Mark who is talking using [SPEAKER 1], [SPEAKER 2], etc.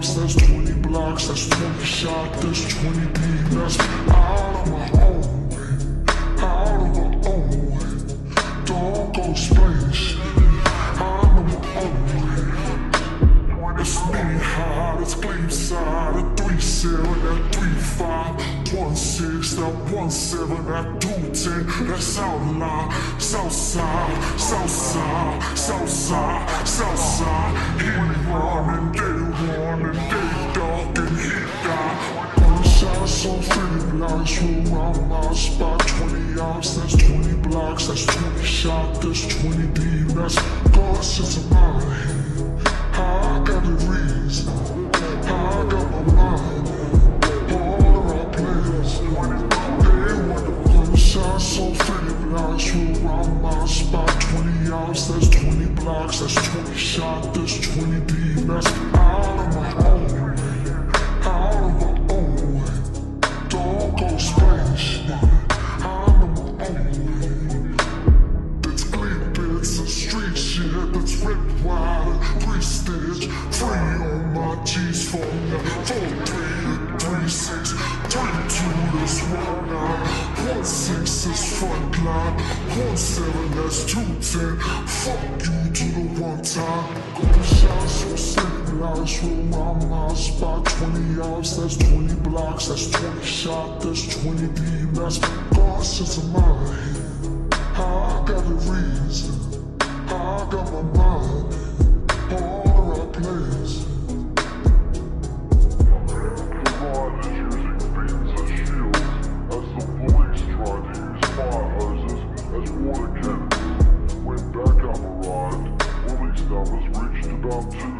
[SPEAKER 1] 20 that's 20 blocks, that's 20 shot, that's 20 deep, that's out of my own way, out of my own way. Don't go shit. I'm on my own way. It's me high, it's clean side, a 3 7, that 3 5, 1 6, that 1 7, that 2 10, that's outline, south side, south side, south side, south side. Hit one and so pretty blocks, around my spot, 20 yards, that's 20 blocks, that's 20 shot, that's 20 deep, that's gunshots in my head. I got the reason, I got my mind, all the right place. They want the gunshot, so pretty blocks, around my spot, 20 yards, that's 20 blocks, that's 20 shot, that's 20 deep, that's out of my own one six is front line. One seven that's two ten. Fuck you to the one time. Couple shots from city lights around my 20 yards that's 20 blocks. That's 20 shot that's 20 deep that's gunshots in my head I got a reason, I got my mind. In all the right place.
[SPEAKER 2] Water